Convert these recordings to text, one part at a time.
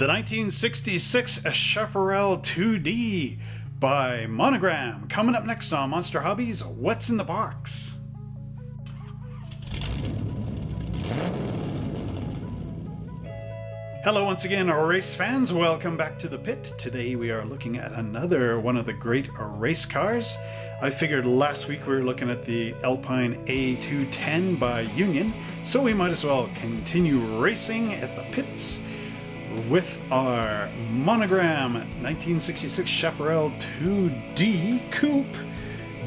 The 1966 Chaparral 2D by Monogram. Coming up next on Monster Hobbies, What's in the Box? Hello once again, race fans. Welcome back to the pit. Today we are looking at another one of the great race cars. I figured last week we were looking at the Alpine A210 by Union, so we might as well continue racing at the pits with our monogram 1966 Chaparral 2D Coupe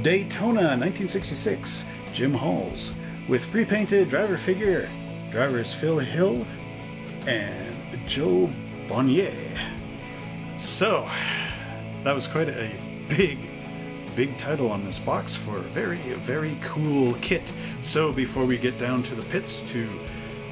Daytona 1966 Jim Halls with pre-painted driver figure drivers Phil Hill and Jo Bonnier. So that was quite a big big title on this box for a very very cool kit. So before we get down to the pits to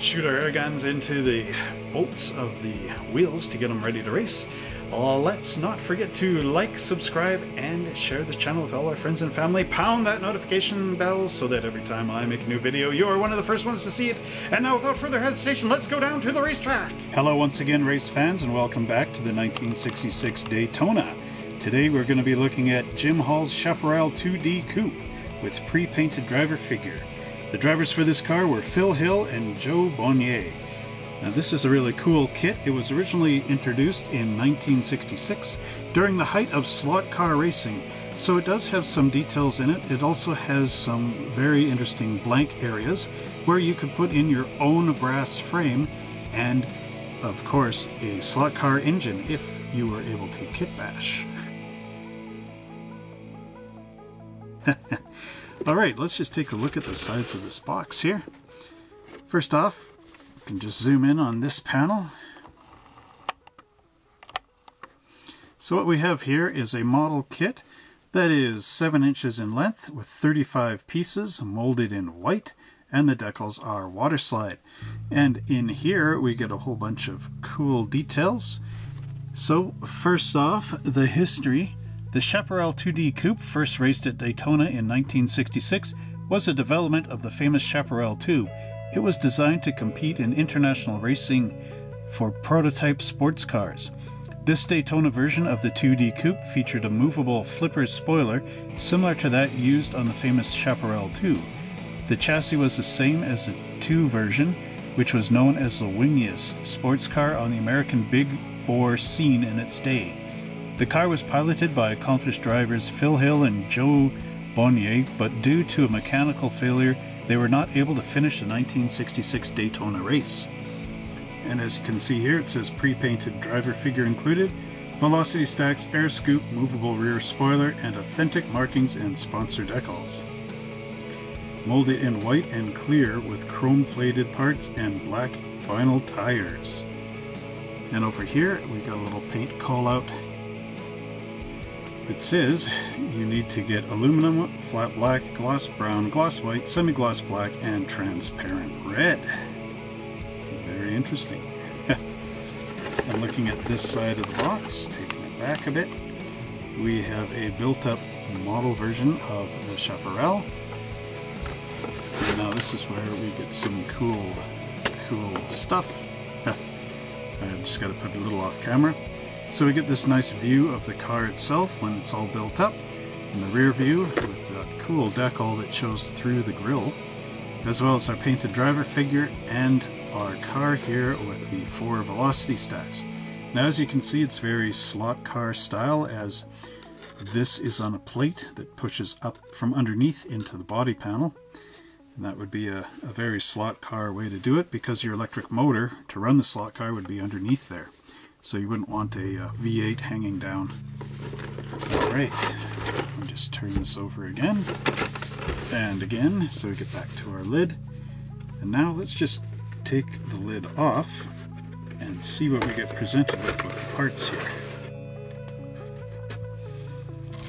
shoot our air guns into the bolts of the wheels to get them ready to race. Let's not forget to like, subscribe, and share this channel with all our friends and family. Pound that notification bell so that every time I make a new video, you are one of the first ones to see it. And now, without further hesitation, let's go down to the racetrack. Hello once again, race fans, and welcome back to the 1966 Daytona. Today we're going to be looking at Jim Hall's Chaparral 2D Coupe with pre-painted driver figure. The drivers for this car were Phil Hill and Jo Bonnier. Now this is a really cool kit. It was originally introduced in 1966 during the height of slot car racing. So it does have some details in it. It also has some very interesting blank areas where you could put in your own brass frame and of course a slot car engine if you were able to kit bash. Alright, let's just take a look at the sides of this box here. First off, you can just zoom in on this panel. So what we have here is a model kit that is 7 inches in length with 35 pieces molded in white and the decals are water slide. And in here we get a whole bunch of cool details. So first off, the history the Chaparral 2D Coupe, first raced at Daytona in 1966, was a development of the famous Chaparral 2. It was designed to compete in international racing for prototype sports cars. This Daytona version of the 2D Coupe featured a movable flipper spoiler similar to that used on the famous Chaparral 2. The chassis was the same as the 2 version, which was known as the wingiest sports car on the American big bore scene in its day. The car was piloted by accomplished drivers Phil Hill and Jo Bonnier, but due to a mechanical failure, they were not able to finish the 1966 Daytona race. And as you can see here, it says pre-painted driver figure included, velocity stacks, air scoop, movable rear spoiler, and authentic markings and sponsor decals. Molded in white and clear with chrome plated parts and black vinyl tires. And over here, we got a little paint call out it says you need to get aluminum, flat black, gloss brown, gloss white, semi-gloss black, and transparent red. Very interesting. and looking at this side of the box, taking it back a bit, we have a built-up model version of the Chaparral. And now this is where we get some cool, cool stuff. I just got to put a little off camera. So we get this nice view of the car itself when it's all built up. In the rear view with that cool decal that shows through the grille, as well as our painted driver figure and our car here with the four velocity stacks. Now as you can see it's very slot car style as this is on a plate that pushes up from underneath into the body panel. And that would be a, a very slot car way to do it because your electric motor to run the slot car would be underneath there. So you wouldn't want a uh, V8 hanging down. Alright, I'll just turn this over again and again so we get back to our lid. And now let's just take the lid off and see what we get presented with with the parts here.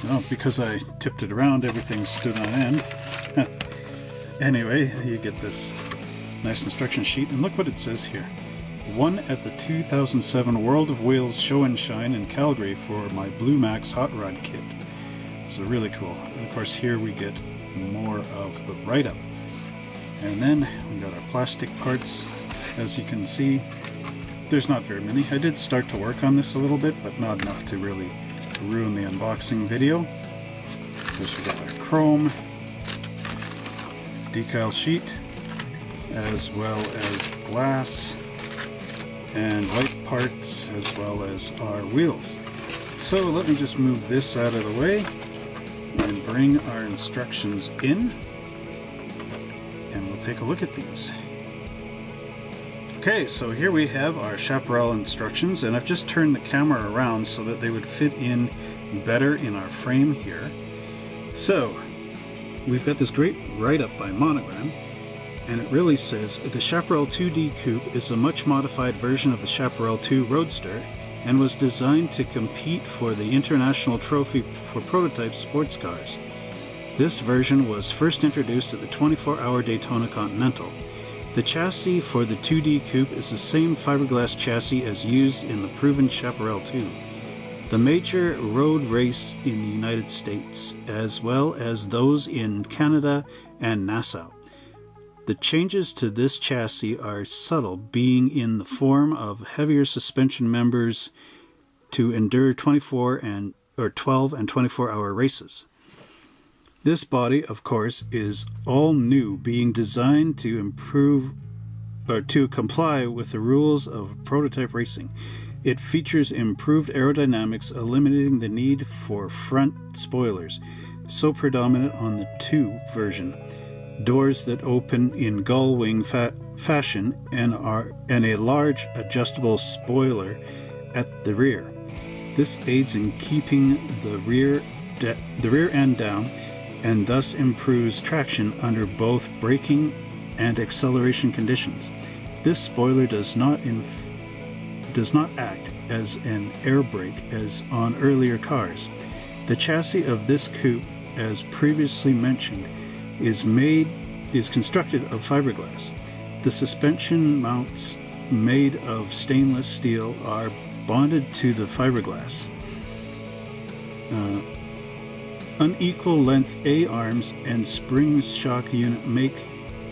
Well, because I tipped it around, everything stood on end. anyway, you get this nice instruction sheet, and look what it says here won at the 2007 World of Wheels Show and Shine in Calgary for my Blue Max Hot Rod kit. So really cool. And of course here we get more of the write-up. And then we got our plastic parts. As you can see, there's not very many. I did start to work on this a little bit, but not enough to really ruin the unboxing video. First we got our chrome decal sheet, as well as glass and white parts, as well as our wheels. So let me just move this out of the way and bring our instructions in and we'll take a look at these. Okay, so here we have our Chaparral instructions and I've just turned the camera around so that they would fit in better in our frame here. So, we've got this great write-up by Monogram and it really says the Chaparral 2D Coupe is a much modified version of the Chaparral 2 Roadster and was designed to compete for the International Trophy for Prototype Sports Cars. This version was first introduced at the 24-hour Daytona Continental. The chassis for the 2D Coupe is the same fiberglass chassis as used in the proven Chaparral 2. The major road race in the United States, as well as those in Canada and Nassau. The changes to this chassis are subtle, being in the form of heavier suspension members to endure 24 and or 12 and 24 hour races. This body, of course, is all new, being designed to improve or to comply with the rules of prototype racing. It features improved aerodynamics, eliminating the need for front spoilers, so predominant on the 2 version doors that open in gull wing fa fashion and are and a large adjustable spoiler at the rear. This aids in keeping the rear the rear end down and thus improves traction under both braking and acceleration conditions. This spoiler does not does not act as an air brake as on earlier cars. The chassis of this coupe, as previously mentioned, is made is constructed of fiberglass. The suspension mounts made of stainless steel are bonded to the fiberglass. Uh, unequal length A arms and spring shock unit make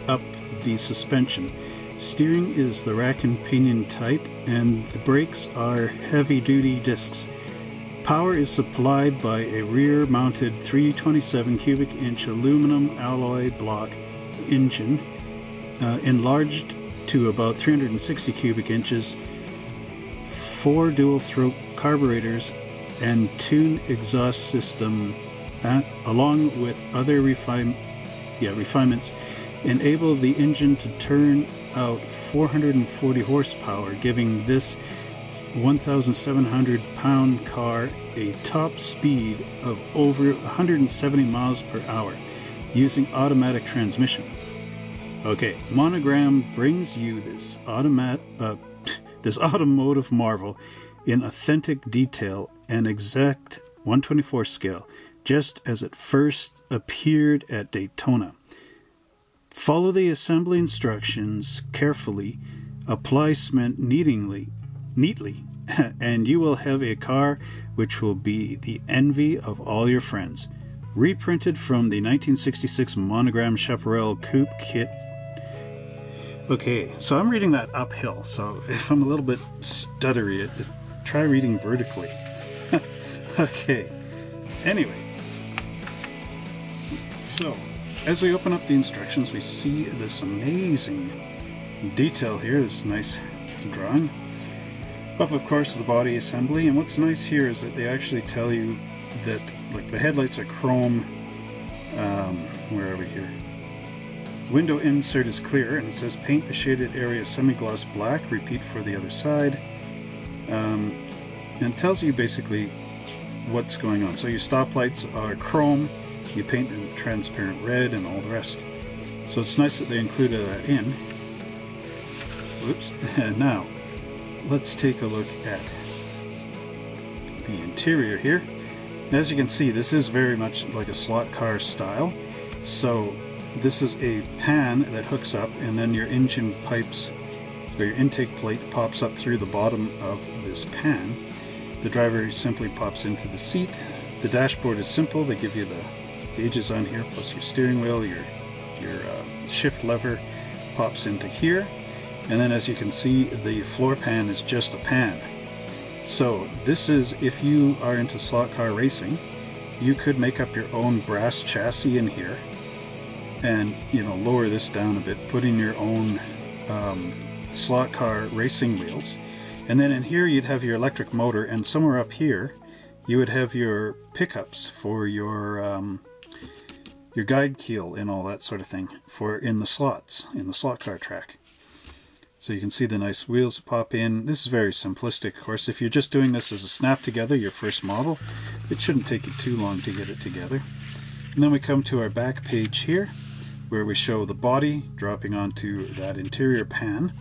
up the suspension. Steering is the rack and pinion type, and the brakes are heavy duty discs. Power is supplied by a rear mounted 327 cubic inch aluminum alloy block engine, uh, enlarged to about 360 cubic inches, four dual throat carburetors, and tuned exhaust system, uh, along with other refine, yeah, refinements, enable the engine to turn out 440 horsepower, giving this 1,700 pound car a top speed of over 170 miles per hour using automatic transmission. Okay, Monogram brings you this automat uh, this automotive marvel in authentic detail and exact 124 scale, just as it first appeared at Daytona. Follow the assembly instructions carefully, apply cement neatly, neatly, and you will have a car which will be the envy of all your friends. Reprinted from the 1966 Monogram Chaparral Coupe Kit. Okay, so I'm reading that uphill, so if I'm a little bit stuttery, try reading vertically. okay, anyway. So, as we open up the instructions, we see this amazing detail here, this nice drawing. Up, of course, the body assembly, and what's nice here is that they actually tell you that like the headlights are chrome um, where are we here? Window insert is clear and it says paint the shaded area semi-gloss black repeat for the other side. Um, and tells you basically what's going on. So your stoplights are chrome you paint them transparent red and all the rest. So it's nice that they included that in. Whoops. Now let's take a look at the interior here as you can see, this is very much like a slot car style. So this is a pan that hooks up and then your engine pipes or your intake plate pops up through the bottom of this pan. The driver simply pops into the seat. The dashboard is simple. They give you the gauges on here plus your steering wheel, your, your uh, shift lever pops into here. And then as you can see, the floor pan is just a pan. So this is, if you are into slot car racing, you could make up your own brass chassis in here and, you know, lower this down a bit, put in your own um, slot car racing wheels. And then in here you'd have your electric motor and somewhere up here you would have your pickups for your um, your guide keel and all that sort of thing for in the slots, in the slot car track. So you can see the nice wheels pop in. This is very simplistic, of course. If you're just doing this as a snap together, your first model, it shouldn't take you too long to get it together. And then we come to our back page here, where we show the body dropping onto that interior pan,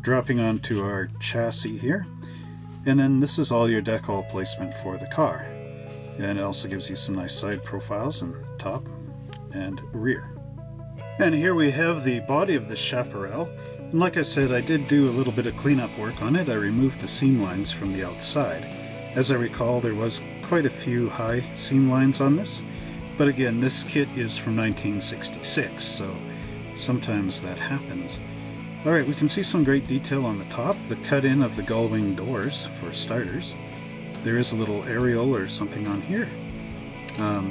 dropping onto our chassis here, and then this is all your decal placement for the car. And it also gives you some nice side profiles and top and rear. And here we have the body of the Chaparral. And like I said, I did do a little bit of cleanup work on it. I removed the seam lines from the outside. As I recall, there was quite a few high seam lines on this. But again, this kit is from 1966, so sometimes that happens. Alright, we can see some great detail on the top, the cut-in of the gull-wing doors, for starters. There is a little aerial or something on here. Um,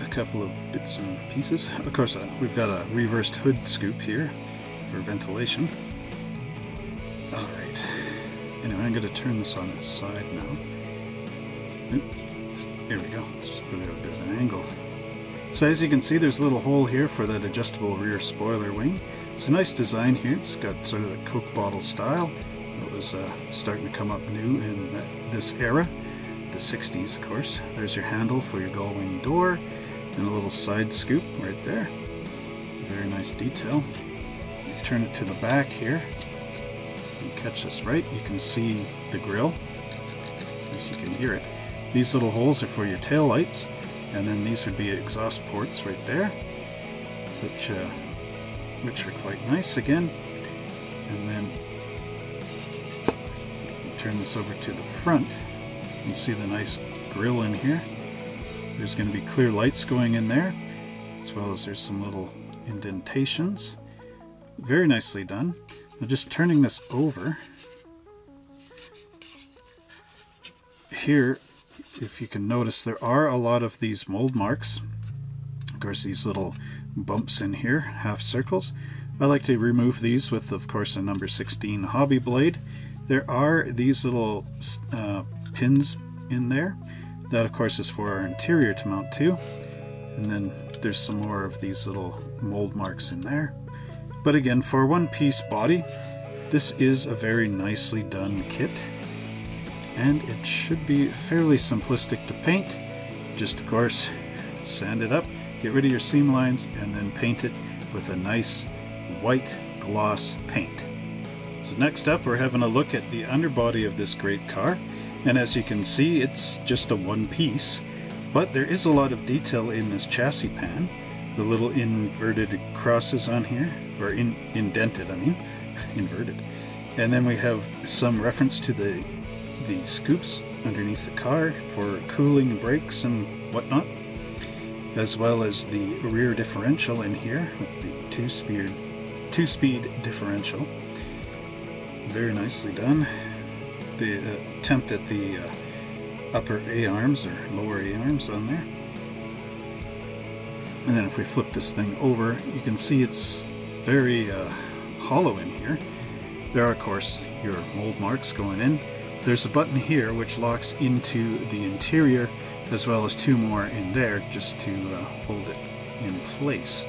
a couple of bits and pieces. Of course, uh, we've got a reversed hood scoop here for ventilation. Alright. Anyway, I'm going to turn this on its side now. Oops. Here we go. Let's just put it at a bit of an angle. So as you can see, there's a little hole here for that adjustable rear spoiler wing. It's a nice design here. It's got sort of the Coke bottle style. It was uh, starting to come up new in this era, the 60s, of course. There's your handle for your gull wing door and a little side scoop right there. Very nice detail. Turn it to the back here. You catch this right, you can see the grill. As you can hear it. These little holes are for your tail lights, and then these would be exhaust ports right there, which uh, which are quite nice again. And then turn this over to the front. You can see the nice grill in here. There's going to be clear lights going in there, as well as there's some little indentations. Very nicely done. Now just turning this over, here, if you can notice, there are a lot of these mold marks. Of course, these little bumps in here, half circles. I like to remove these with, of course, a number 16 hobby blade. There are these little uh, pins in there that of course is for our interior to mount to. And then there's some more of these little mold marks in there. But again, for one piece body, this is a very nicely done kit. And it should be fairly simplistic to paint. Just of course, sand it up, get rid of your seam lines, and then paint it with a nice white gloss paint. So next up we're having a look at the underbody of this great car. And as you can see, it's just a one piece, but there is a lot of detail in this chassis pan. The little inverted crosses on here, or in, indented, I mean, inverted. And then we have some reference to the, the scoops underneath the car for cooling brakes and whatnot, as well as the rear differential in here with the two-speed two-speed differential. Very nicely done the uh, attempt at the uh, upper A-arms or lower A-arms on there. And then if we flip this thing over, you can see it's very uh, hollow in here. There are, of course, your mold marks going in. There's a button here which locks into the interior as well as two more in there just to uh, hold it in place.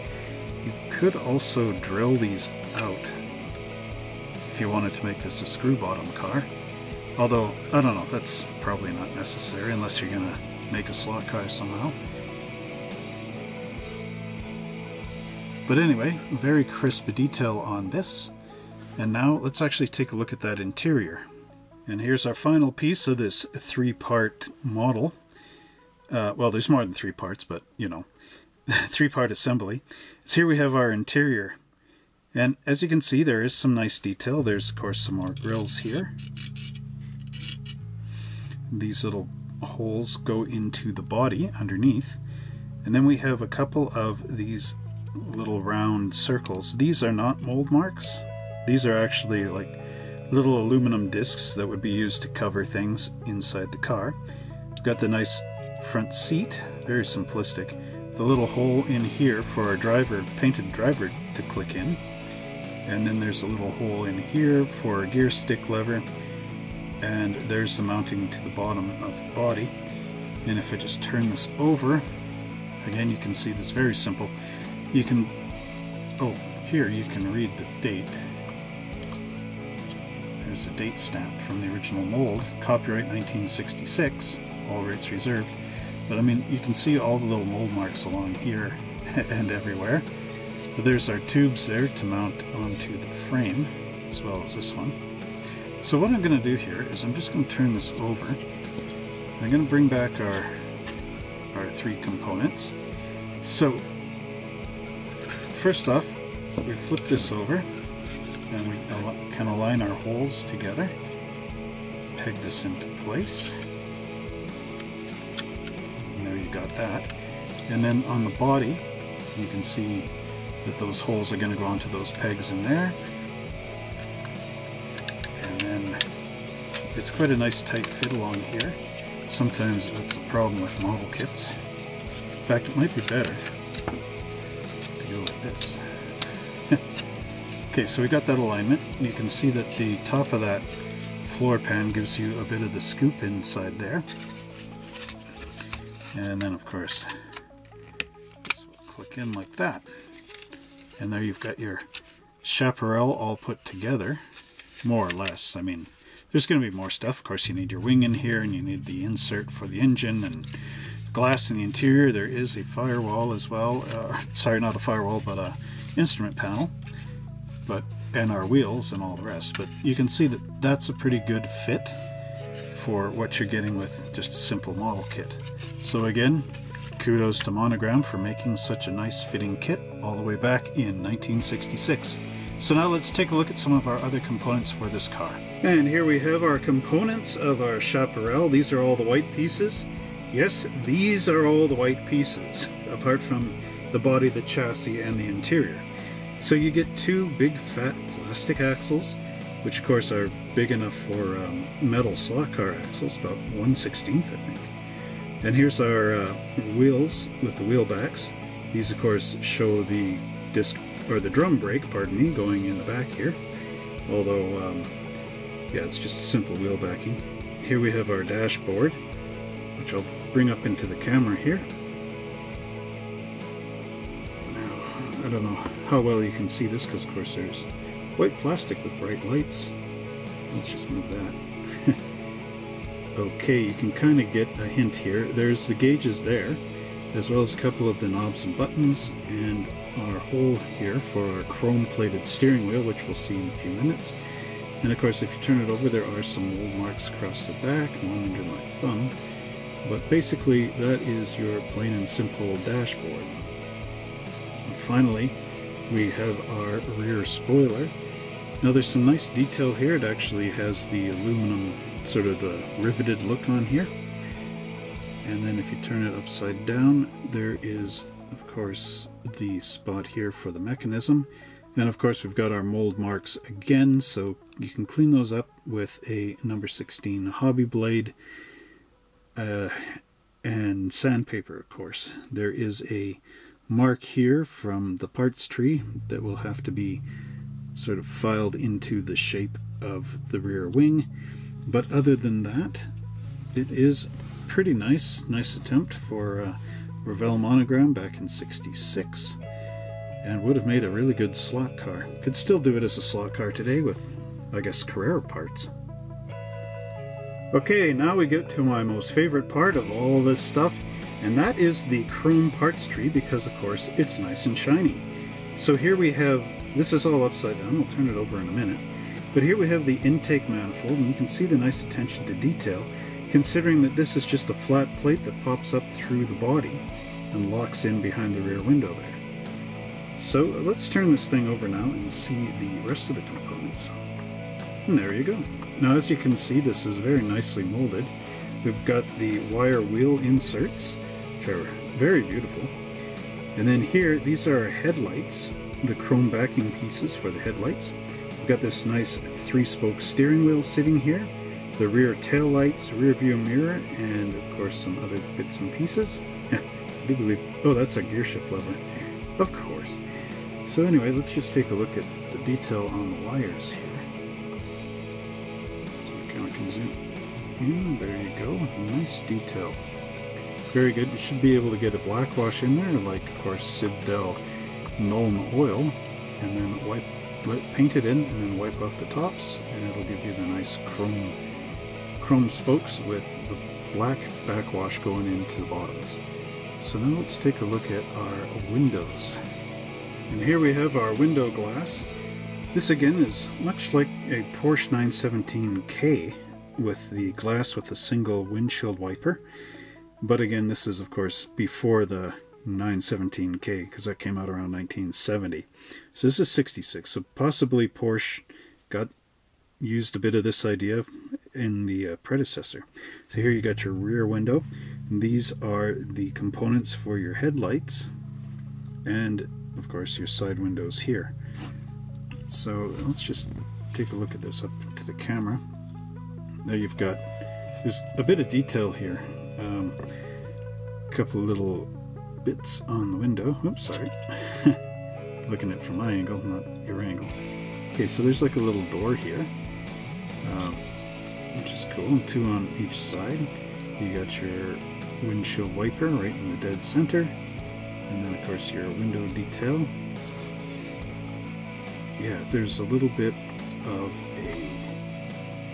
You could also drill these out if you wanted to make this a screw bottom car. Although, I don't know, that's probably not necessary unless you're going to make a slot car somehow. But anyway, very crisp detail on this. And now let's actually take a look at that interior. And here's our final piece of this three-part model. Uh, well, there's more than three parts, but, you know, three-part assembly. So here we have our interior. And as you can see, there is some nice detail. There's, of course, some more grills here these little holes go into the body underneath and then we have a couple of these little round circles these are not mold marks these are actually like little aluminum discs that would be used to cover things inside the car. Got the nice front seat, very simplistic. The little hole in here for our driver, painted driver to click in. And then there's a little hole in here for a gear stick lever. And there's the mounting to the bottom of the body. And if I just turn this over, again you can see this very simple. You can, oh, here you can read the date. There's a date stamp from the original mold, copyright 1966, all rights reserved. But I mean, you can see all the little mold marks along here and everywhere. But there's our tubes there to mount onto the frame, as well as this one. So what I'm going to do here is I'm just going to turn this over. I'm going to bring back our, our three components. So, first off, we flip this over and we can align our holes together. Peg this into place There you got that. And then on the body, you can see that those holes are going to go onto those pegs in there. And then it's quite a nice tight fit along here. Sometimes that's a problem with model kits. In fact, it might be better like this. okay, so we got that alignment. You can see that the top of that floor pan gives you a bit of the scoop inside there. And then of course, click in like that. And there you've got your chaparral all put together, more or less. I mean, there's going to be more stuff. Of course, you need your wing in here, and you need the insert for the engine, and glass in the interior. There is a firewall as well. Uh, sorry, not a firewall, but a instrument panel. But and our wheels and all the rest. But you can see that that's a pretty good fit for what you're getting with just a simple model kit. So again, kudos to Monogram for making such a nice fitting kit all the way back in 1966. So now let's take a look at some of our other components for this car. And here we have our components of our Chaparral. These are all the white pieces. Yes, these are all the white pieces, apart from the body, the chassis, and the interior. So you get two big fat plastic axles, which of course are big enough for um, metal slot car axles, about 1 16th I think. And here's our uh, wheels with the wheel backs. These of course show the disc or the drum brake, pardon me, going in the back here. Although, um, yeah, it's just a simple wheel backing. Here we have our dashboard, which I'll bring up into the camera here. Now, I don't know how well you can see this because of course there's white plastic with bright lights. Let's just move that. okay, you can kind of get a hint here. There's the gauges there, as well as a couple of the knobs and buttons, and our hole here for our chrome-plated steering wheel, which we'll see in a few minutes. And of course, if you turn it over, there are some old marks across the back, one under my thumb. But basically, that is your plain and simple dashboard. And finally, we have our rear spoiler, now there's some nice detail here. It actually has the aluminum sort of the riveted look on here. And then if you turn it upside down, there is, of course, the spot here for the mechanism. And of course, we've got our mold marks again, so you can clean those up with a number 16 hobby blade uh, and sandpaper, of course. There is a mark here from the parts tree that will have to be sort of filed into the shape of the rear wing. But other than that, it is pretty nice. Nice attempt for a Revell monogram back in 66 and would have made a really good slot car. Could still do it as a slot car today with, I guess, Carrera parts. Okay, now we get to my most favorite part of all this stuff, and that is the chrome parts tree because, of course, it's nice and shiny. So here we have this is all upside down. We'll turn it over in a minute. But here we have the intake manifold, and you can see the nice attention to detail, considering that this is just a flat plate that pops up through the body and locks in behind the rear window there. So let's turn this thing over now and see the rest of the components. And there you go. Now as you can see, this is very nicely molded. We've got the wire wheel inserts, which are very beautiful. And then here, these are headlights the chrome backing pieces for the headlights. We've got this nice three-spoke steering wheel sitting here, the rear tail lights, rear view mirror, and of course some other bits and pieces. I do believe, oh that's a gear shift lever, of course. So anyway, let's just take a look at the detail on the wires here. So we can zoom in, hmm, there you go, nice detail. Very good, you should be able to get a black wash in there, like of course Citadel Nuln Oil, and then wipe, paint it in, and then wipe off the tops, and it'll give you the nice chrome chrome spokes with the black backwash going into the bottoms. So now let's take a look at our windows. And here we have our window glass. This again is much like a Porsche 917K with the glass with a single windshield wiper. But again, this is of course before the 917K because that came out around 1970. So this is 66. So possibly Porsche got used a bit of this idea in the uh, predecessor. So here you got your rear window. These are the components for your headlights and of course your side windows here. So let's just take a look at this up to the camera. Now you've got, there's a bit of detail here. Um, a couple of little bits on the window. Oops, sorry. Looking at it from my angle, not your angle. Okay, so there's like a little door here. Um, which is cool. Two on each side. You got your windshield wiper right in the dead center. And then of course your window detail. Yeah, there's a little bit of a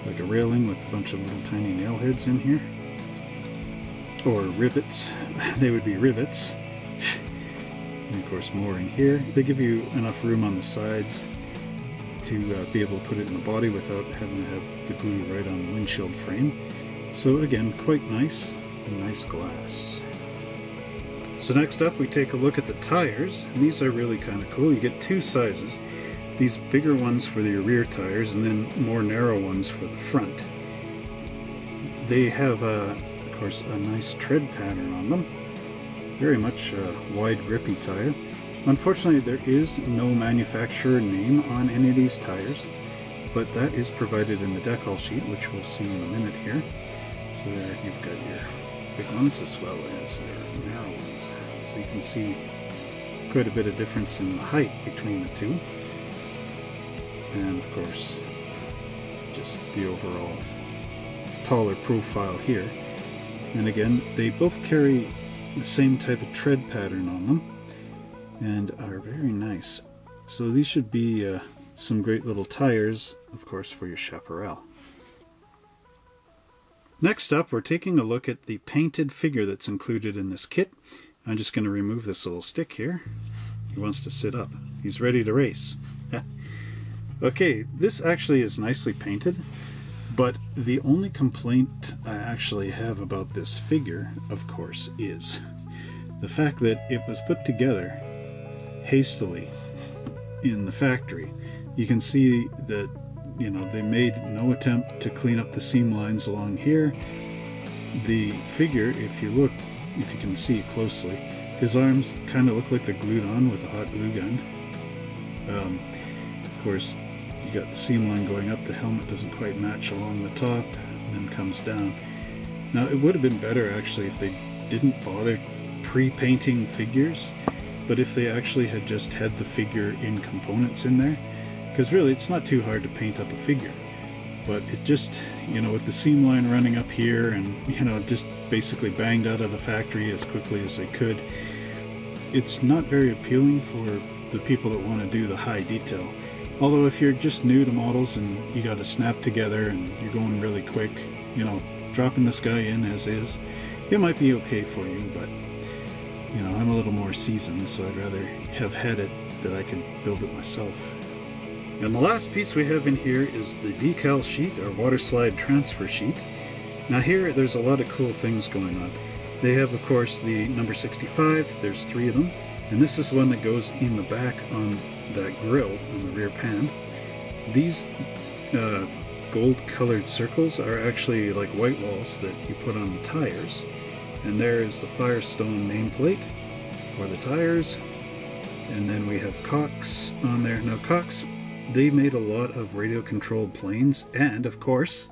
like a railing with a bunch of little tiny nail heads in here. Or rivets. they would be rivets. and of course more in here. They give you enough room on the sides to uh, be able to put it in the body without having to have the glue right on the windshield frame. So again, quite nice, nice glass. So next up we take a look at the tires. And these are really kind of cool. You get two sizes. These bigger ones for the rear tires and then more narrow ones for the front. They have, uh, of course, a nice tread pattern on them. Very much a wide grippy tire. Unfortunately, there is no manufacturer name on any of these tires, but that is provided in the decal sheet, which we'll see in a minute here. So there you've got your big ones as well as your narrow ones. So you can see quite a bit of difference in the height between the two. And of course, just the overall taller profile here. And again, they both carry the same type of tread pattern on them and are very nice. So these should be uh, some great little tires, of course, for your Chaparral. Next up, we're taking a look at the painted figure that's included in this kit. I'm just going to remove this little stick here. He wants to sit up. He's ready to race. okay, this actually is nicely painted, but the only complaint I actually have about this figure, of course, is the fact that it was put together hastily in the factory. You can see that you know they made no attempt to clean up the seam lines along here. The figure, if you look, if you can see closely, his arms kind of look like they're glued on with a hot glue gun. Um, of course, you got the seam line going up. The helmet doesn't quite match along the top, and then comes down. Now, it would have been better actually if they didn't bother pre-painting figures but if they actually had just had the figure in components in there, because really it's not too hard to paint up a figure, but it just, you know, with the seam line running up here and, you know, just basically banged out of the factory as quickly as they could, it's not very appealing for the people that want to do the high detail. Although if you're just new to models and you got to snap together and you're going really quick, you know, dropping this guy in as is, it might be okay for you, but you know, I'm a little more seasoned, so I'd rather have had it that I could build it myself. And the last piece we have in here is the decal sheet, or water slide transfer sheet. Now here, there's a lot of cool things going on. They have, of course, the number 65, there's three of them, and this is one that goes in the back on that grill on the rear pan. These uh, gold colored circles are actually like white walls that you put on the tires. And there is the Firestone nameplate for the tires. And then we have Cox on there. Now Cox they made a lot of radio controlled planes and, of course,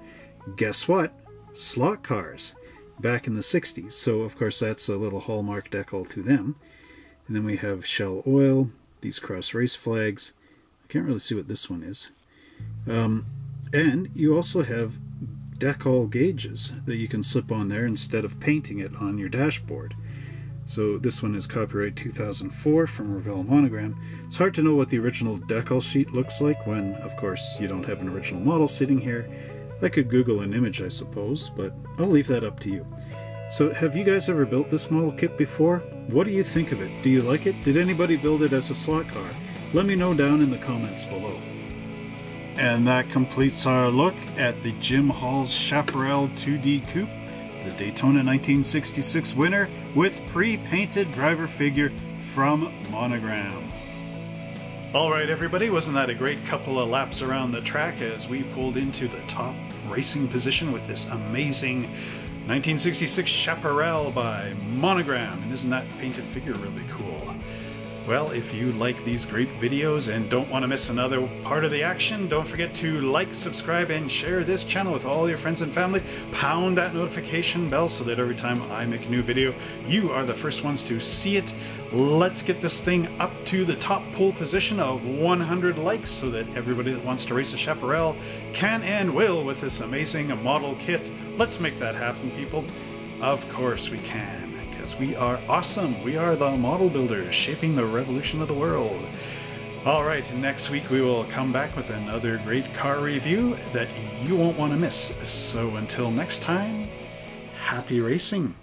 guess what? Slot cars back in the 60s. So, of course, that's a little hallmark decal to them. And then we have Shell Oil, these cross race flags. I can't really see what this one is. Um, and you also have decal gauges that you can slip on there instead of painting it on your dashboard. So this one is copyright 2004 from Revell Monogram. It's hard to know what the original decal sheet looks like when, of course, you don't have an original model sitting here. I could Google an image, I suppose, but I'll leave that up to you. So have you guys ever built this model kit before? What do you think of it? Do you like it? Did anybody build it as a slot car? Let me know down in the comments below. And that completes our look at the Jim Hall's Chaparral 2D Coupe the Daytona 1966 winner with pre-painted driver figure from Monogram. Alright everybody, wasn't that a great couple of laps around the track as we pulled into the top racing position with this amazing 1966 Chaparral by Monogram, and isn't that painted figure really cool? Well, if you like these great videos and don't want to miss another part of the action, don't forget to like, subscribe, and share this channel with all your friends and family. Pound that notification bell so that every time I make a new video, you are the first ones to see it. Let's get this thing up to the top pole position of 100 likes so that everybody that wants to race a Chaparral can and will with this amazing model kit. Let's make that happen, people. Of course we can because we are awesome. We are the model builders shaping the revolution of the world. All right, next week we will come back with another great car review that you won't want to miss. So until next time, happy racing.